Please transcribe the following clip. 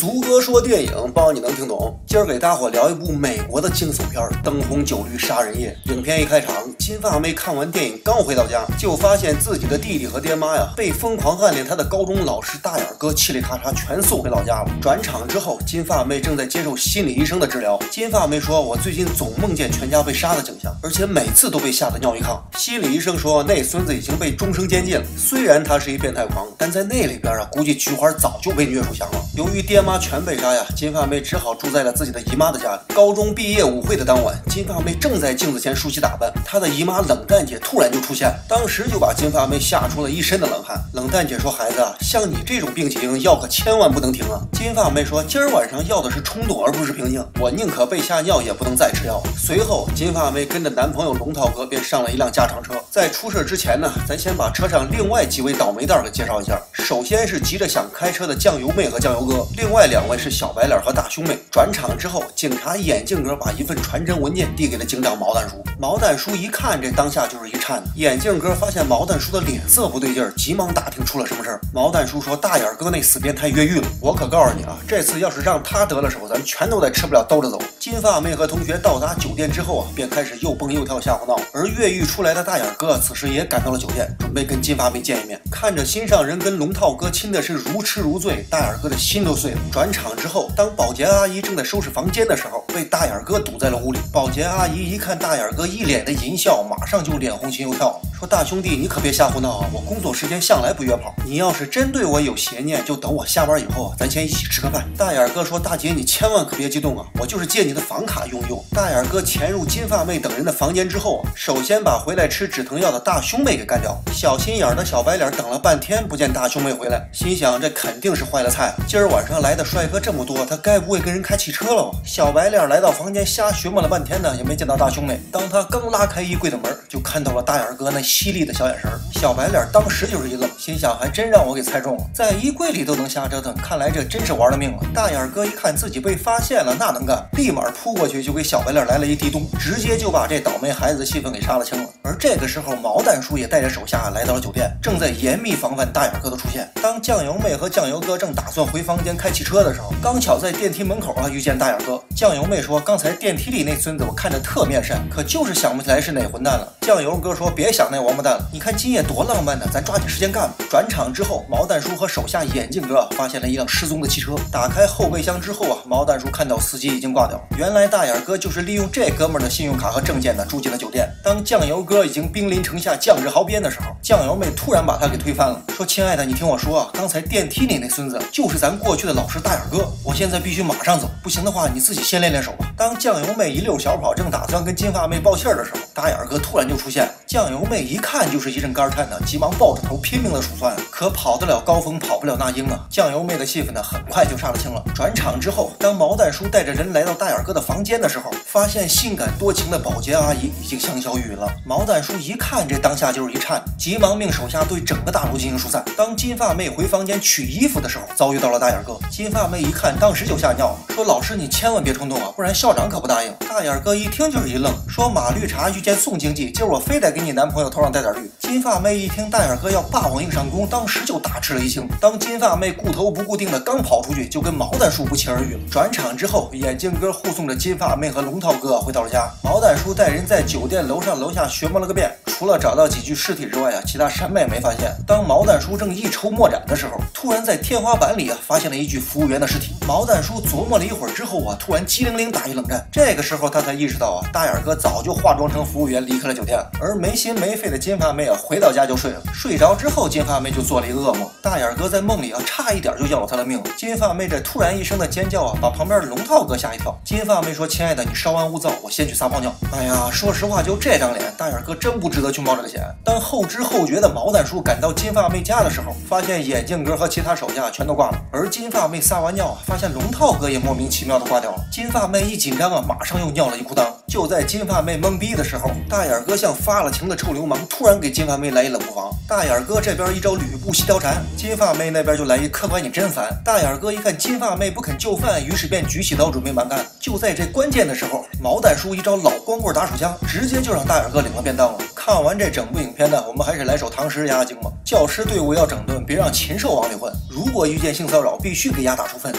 苏哥说电影，包你能听懂。今儿给大伙聊一部美国的惊悚片《灯红酒绿杀人夜》。影片一开场，金发妹看完电影刚回到家，就发现自己的弟弟和爹妈呀被疯狂暗恋她的高中老师大眼哥嘁里咔嚓全送回老家了。转场之后，金发妹正在接受心理医生的治疗。金发妹说：“我最近总梦见全家被杀的景象，而且每次都被吓得尿一炕。”心理医生说：“那孙子已经被终生监禁了。虽然他是一变态狂，但在那里边啊，估计菊花早就被虐出翔了。”由于爹妈妈全被杀呀，金发妹只好住在了自己的姨妈的家里。高中毕业舞会的当晚，金发妹正在镜子前梳洗打扮，她的姨妈冷淡姐突然就出现，当时就把金发妹吓出了一身的冷汗。冷淡姐说：“孩子啊，像你这种病情，药可千万不能停啊！”金发妹说：“今儿晚上要的是冲动，而不是平静。我宁可被吓尿，也不能再吃药。”随后，金发妹跟着男朋友龙涛哥便上了一辆加长车。在出事之前呢，咱先把车上另外几位倒霉蛋给介绍一下。首先是急着想开车的酱油妹和酱油哥，另外另外两位是小白脸和大胸妹。转场之后，警察眼镜哥把一份传真文件递给了警长毛蛋叔。毛蛋叔一看，这当下就是一颤。眼镜哥发现毛蛋叔的脸色不对劲儿，急忙打听出了什么事儿。毛蛋叔说：“大眼哥那死变态越狱了。我可告诉你啊，这次要是让他得了手，咱全都得吃不了兜着走。”金发妹和同学到达酒店之后啊，便开始又蹦又跳瞎胡闹。而越狱出来的大眼哥此时也赶到了酒店，准备跟金发妹见一面。看着心上人跟龙套哥亲的是如痴如醉，大眼哥的心都碎了。转场之后，当保洁阿姨正在收拾房间的时候，被大眼哥堵在了屋里。保洁阿姨一看大眼哥一脸的淫笑，马上就脸红心又跳，说：“大兄弟，你可别瞎胡闹啊！我工作时间向来不约炮，你要是真对我有邪念，就等我下班以后，咱先一起吃个饭。”大眼哥说：“大姐，你千万可别激动啊，我就是借你的房卡用用。”大眼哥潜入金发妹等人的房间之后啊，首先把回来吃止疼药的大胸妹给干掉。小心眼的小白脸等了半天不见大胸妹回来，心想这肯定是坏了菜。今儿晚上来的帅哥这么多，他该不会跟人开汽车了吧？小白脸来到房间瞎寻摸了半天呢，也没见到大胸妹。当他刚拉开衣柜的门，就看到了大眼哥那犀利的小眼神。小白脸当时就是一愣，心想还真让我给猜中了，在衣柜里都能瞎折腾，看来这真是玩了命了。大眼哥一看自己被发现了，那能干，立马扑过去就给小白脸来了一地咚，直接就把这倒霉孩子的戏份给杀了清了。而这个时候，毛蛋叔也带着手下来到了酒店，正在严密防范大眼哥的出现。当酱油妹和酱油哥正打算回房间开汽车的时候，刚巧在电梯门口啊遇见大眼哥。酱油妹说：“刚才电梯里那孙子我看着特面善，可就是想不起来是哪混蛋了。”酱油哥说：“别想那王八蛋，你看今夜多浪漫呢，咱抓紧时间干吧。”转场之后，毛蛋叔和手下眼镜哥发现了一辆失踪的汽车。打开后备箱之后啊，毛蛋叔看到司机已经挂掉。原来大眼哥就是利用这哥们儿的信用卡和证件呢，住进了酒店。当酱油哥已经兵临城下，将至壕边的时候，酱油妹突然把他给推翻了，说：“亲爱的，你听我说啊，刚才电梯里那孙子就是咱过去的老师大眼哥，我现在必须马上走，不行的话你自己先练练手吧。”当酱油妹一溜小跑，正打算跟金发妹报信儿的时候，大眼哥突然就出现。酱油妹一看就是一阵肝颤呢，急忙抱着头拼命的数算，可跑得了高峰，跑不了那英啊！酱油妹的戏份呢，很快就杀了清了。转场之后，当毛蛋叔带着人来到大眼哥的房间的时候，发现性感多情的保洁阿姨已经香消玉殒了。毛蛋叔一看，这当下就是一颤，急忙命手下对整个大楼进行疏散。当金发妹回房间取衣服的时候，遭遇到了大眼哥。金发妹一看，当时就吓尿了，说：“老师，你千万别冲动啊，不然笑校长可不答应。”大眼哥一听就是一愣，说：“马绿茶遇见宋经济，今儿我非得给你男朋友头上带点绿。”金发妹一听大眼哥要霸王硬上弓，当时就大吃了一惊。当金发妹顾头不顾腚的刚跑出去，就跟毛蛋叔不期而遇了。转场之后，眼镜哥护送着金发妹和龙套哥回到了家。毛蛋叔带人在酒店楼上楼下寻摸了个遍，除了找到几具尸体之外啊，其他什么也没发现。当毛蛋叔正一筹莫展的时候，突然在天花板里啊发现了一具服务员的尸体。毛蛋叔琢磨了一会儿之后啊，突然机灵灵打一冷战。这个时候他才意识到啊，大眼哥早就化妆成服务员离开了酒店。而没心没肺的金发妹啊，回到家就睡了。睡着之后，金发妹就做了一个噩梦。大眼哥在梦里啊，差一点就要了他的命。金发妹这突然一声的尖叫啊，把旁边的龙套哥吓一跳。金发妹说：“亲爱的，你稍安勿躁，我先去撒泡尿。”哎呀，说实话，就这张脸，大眼哥真不值得去冒这个险。当后知后觉的毛蛋叔赶到金发妹家的时候，发现眼镜哥和其他手下全都挂了。而金发妹撒完尿，发现龙套哥也莫名其妙的挂掉了。金发妹一紧张啊，马上又尿了一裤裆。就在金发妹懵逼的时候，大眼哥像发了情的臭流氓，突然给金发妹来一冷不防。大眼哥这边一招吕布西貂蝉，金发妹那边就来一客官你真烦。大眼哥一看金发妹不肯就范，于是便举起刀准备蛮干。就在这关键的时候，毛蛋叔一招老光棍打手枪，直接就让大眼哥领了便当了。看完这整部影片呢，我们还是来首唐诗压压惊吧。教师队伍要整顿，别让禽兽往里混。如果遇见性骚扰，必须给丫打处分。